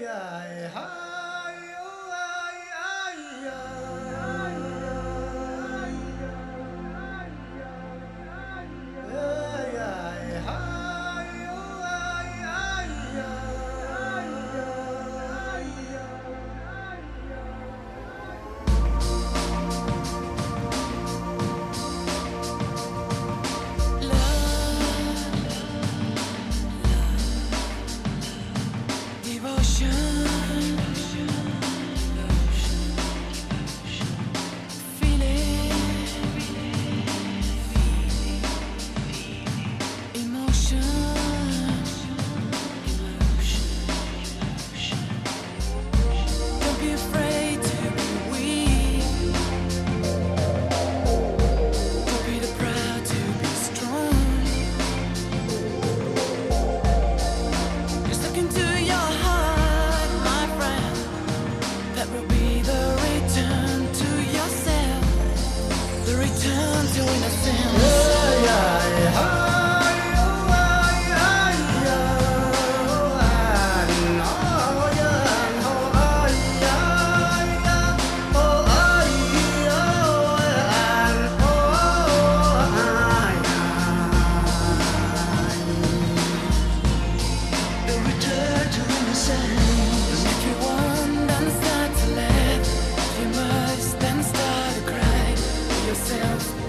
Yeah. ay. That will be the return to yourself, the return to innocence. ourselves